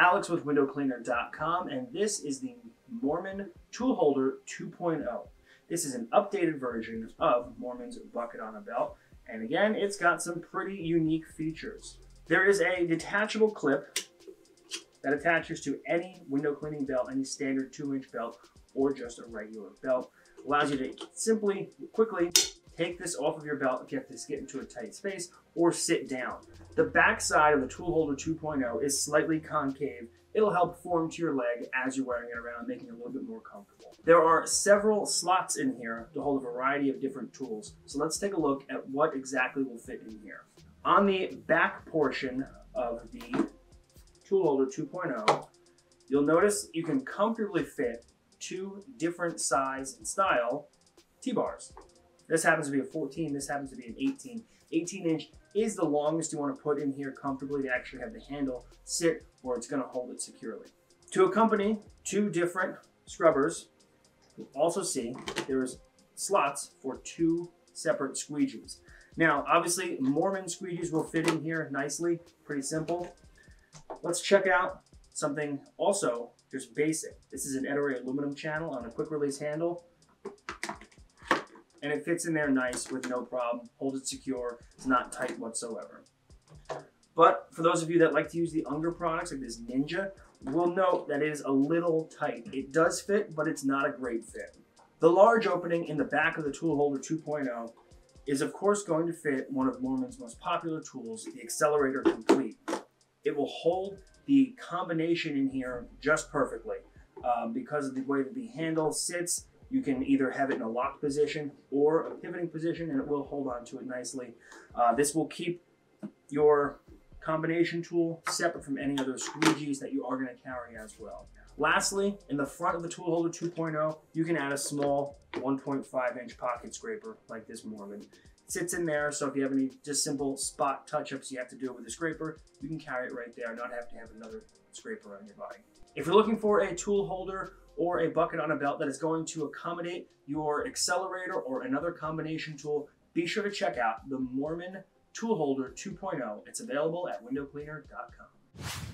Alex with windowcleaner.com and this is the Moerman Tool Holder 2.0. This is an updated version of Moerman's Bucket on a Belt and again it's got some pretty unique features. There is a detachable clip that attaches to any window cleaning belt, any standard two inch belt or just a regular belt. Allows you to simply, quickly take this off of your belt if you have to get into a tight space or sit down. The back side of the tool holder 2.0 is slightly concave. It'll help form to your leg as you're wearing it around, making it a little bit more comfortable. There are several slots in here to hold a variety of different tools. So let's take a look at what exactly will fit in here. On the back portion of the tool holder 2.0, you'll notice you can comfortably fit two different size and style T-bars. This happens to be a 14, this happens to be an 18. 18 inch is the longest you want to put in here comfortably to actually have the handle sit where it's going to hold it securely. To accompany two different scrubbers, you'll also see there's slots for two separate squeegees. Now, obviously, Moerman squeegees will fit in here nicely, pretty simple. Let's check out something also just basic. This is an Ettore aluminum channel on a quick release handle and it fits in there nice with no problem. Holds it secure. It's not tight whatsoever. But for those of you that like to use the Unger products like this Ninja, will note that it is a little tight. It does fit, but it's not a great fit. The large opening in the back of the tool holder 2.0 is of course going to fit one of Moerman's most popular tools, the Accelerator Complete. It will hold the combination in here just perfectly um, because of the way that the handle sits you can either have it in a locked position or a pivoting position and it will hold on to it nicely. Uh, this will keep your combination tool separate from any other squeegees that you are going to carry as well. Lastly, in the front of the tool holder 2.0, you can add a small 1.5 inch pocket scraper like this Moerman. It sits in there, so if you have any just simple spot touch-ups you have to do it with a scraper, you can carry it right there, not have to have another scraper on your body. If you're looking for a tool holder or a bucket on a belt that is going to accommodate your accelerator or another combination tool, be sure to check out the Moerman Tool Holder 2.0. It's available at windowcleaner.com.